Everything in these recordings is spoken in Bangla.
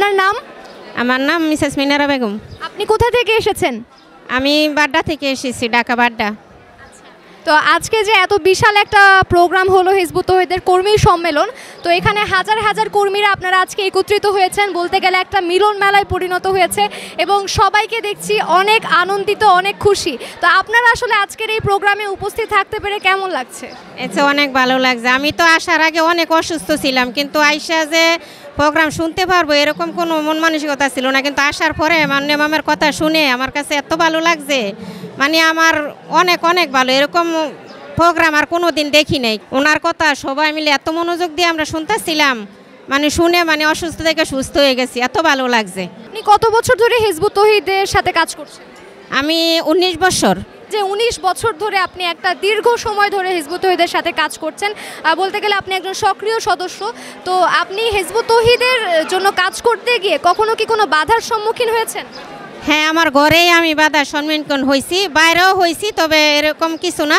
আপনার নাম? আমার নাম মিসেস মিনারা বেগম। আপনি কোথা থেকে এসেছেন? আমি বাড্ডা থেকে এসেছি ঢাকা বাড্ডা। তো আজকে যে এত বিশাল একটা প্রোগ্রাম হলো হিজবুত তহিদের কর্মী সম্মেলন, তো এখানে হাজার হাজার কর্মীরা আপনারা আজকে একত্রিত হয়েছেন, বলতে গেলে একটা মিলন মেলায় পরিণত হয়েছে এবং সবাইকে দেখছি অনেক আনন্দিত, অনেক খুশি। তো আপনারা আসলে আজকের এই প্রোগ্রামে উপস্থিত থাকতে পেরে কেমন লাগছে? এতে অনেক ভালো লাগছে। আমি তো আসার আগে অনেক অসুস্থ ছিলাম, কিন্তু আইসা যে প্রোগ্রাম শুনতে পারব এরকম কোনো মন মানসিকতা ছিল না, কিন্তু আসার পরে মান্য মামের কথা শুনে আমার কাছে এত ভালো লাগছে মানে আমার অনেক অনেক ভালো। এরকম প্রোগ্রাম আর কোনো দিন দেখি নাই। ওনার কথা সবাই মিলে এত মনোযোগ দিয়ে আমরা শুনতেছিলাম মানে শুনে মানে অসুস্থ থেকে সুস্থ হয়ে গেছি। এত ভালো লাগছে। আপনি কত বছর ধরে হিজবু তহিদের সাথে কাজ করছেন? আমি উনিশ বছর। যে উনিশ বছর ধরে আপনি একটা দীর্ঘ সময় ধরে হিজবুত তহিদের সাথে কাজ করছেন বলতে গেলে আপনি একজন সক্রিয় সদস্য। তো আপনি হিজবুত তহিদের জন্য কাজ করতে গিয়ে কখনো কি কোনো বাধার সম্মুখীন হয়েছেন? হ্যাঁ আমার ঘরেই আমি বাধার সম্মুখীন হয়েছি বাইরেও হয়েছি তবে এরকম কিছু না।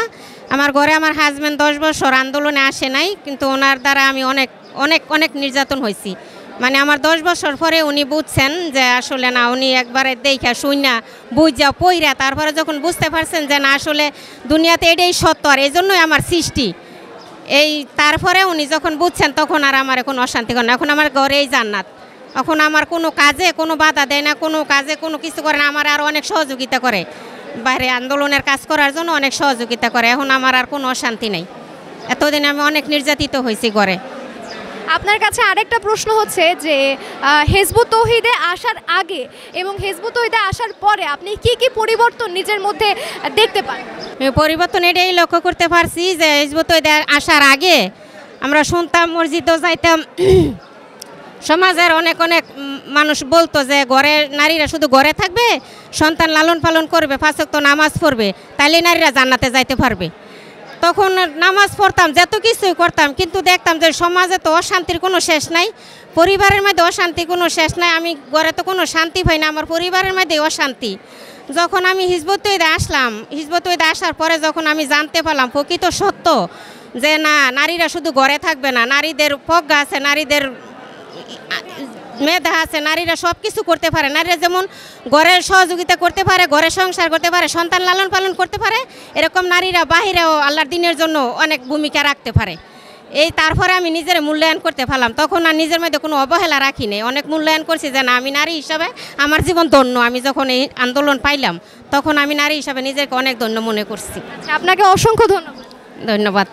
আমার ঘরে আমার হাজব্যান্ড দশ বছর আন্দোলনে আসে নাই, কিন্তু ওনার দ্বারা আমি অনেক অনেক অনেক নির্যাতন হয়েছি মানে আমার দশ বছর পরে উনি বুঝছেন যে আসলে না, উনি একবারে দেখা শুইনা বুঝা পইরা, তারপরে যখন বুঝতে পারছেন যে না, আসলে দুনিয়াতে এটাই সত্য, আর এই জন্যই আমার সৃষ্টি। এই, তারপরে উনি যখন বুঝছেন, তখন আর আমার এখন অশান্তি করে না। এখন আমার ঘরেই জান্নাত। এখন আমার কোনো কাজে কোনো বাধা দেয় না কোনো কাজে কোনো কিছু করে না আমার আরও অনেক সহযোগিতা করে। বাইরে আন্দোলনের কাজ করার জন্য অনেক সহযোগিতা করে এখন আমার আর কোনো অশান্তি নেই। এতদিন আমি অনেক নির্যাতিত হয়েছি ঘরে। আপনার কাছে আরেকটা প্রশ্ন হচ্ছে যে আহ, তহিদে আসার আগে এবং হেজবুত তহিদে আসার পরে আপনি কি কি পরিবর্তন নিজের মধ্যে দেখতে পান? পরিবর্তন এটাই লক্ষ্য করতে পারছি যে হিজবুত আসার আগে আমরা শুনতাম মসজিদও যাইতাম সমাজের অনেক অনেক মানুষ বলতো যে ঘরে নারীরা শুধু ঘরে থাকবে, সন্তান লালন পালন করবে ফাঁসক্ত নামাজ পড়বে, তাইলে নারীরা জান্নাতে যাইতে পারবে। তখন নামাজ পড়তাম, যত কিছুই করতাম, কিন্তু দেখতাম যে সমাজে তো অশান্তির কোনো শেষ নাই, পরিবারের মধ্যে অশান্তি কোনো শেষ নাই, আমি ঘরে তো কোনো শান্তি পাই না, আমার পরিবারের মধ্যে অশান্তি। যখন আমি হিজবত ঈদে আসলাম হিজবত ঈদে আসার পরে যখন আমি জানতে পারলাম, প্রকৃত সত্য যে না, নারীরা শুধু ঘরে থাকবে না, নারীদের প্রজ্ঞা আছে, নারীদের মেধা আছে নারীরা সব কিছু করতে পারে। নারীরা যেমন ঘরের সহযোগিতা করতে পারে ঘরে সংসার করতে পারে সন্তান লালন পালন করতে পারে এরকম নারীরা বাহিরেও আল্লাহর দিনের জন্য অনেক ভূমিকা রাখতে পারে। এই তারপরে আমি নিজের মূল্যায়ন করতে পারলাম। তখন আর নিজের মধ্যে কোনো অবহেলা রাখি নেই। অনেক মূল্যায়ন করছি যে না আমি নারী হিসাবে আমার জীবন ধন্য। আমি যখন এই আন্দোলন পাইলাম তখন আমি নারী হিসাবে নিজেকে অনেক ধন্য মনে করছি। আপনাকে অসংখ্য ধন্যবাদ। ধন্যবাদ।